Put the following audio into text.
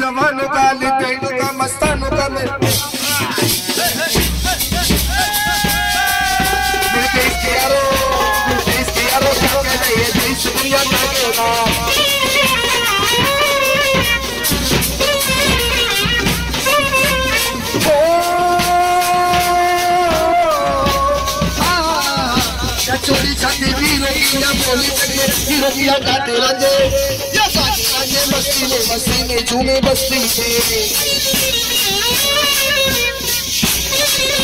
जवानों का लिटेडों का, मस्तानों का मैं देश के देश के हैं देश का चोरी छाती भी रही या बोली तके हीरो किया गाते रंजे? मसीने रंजे मस्ती में मस्ती में झूमे बस्ती में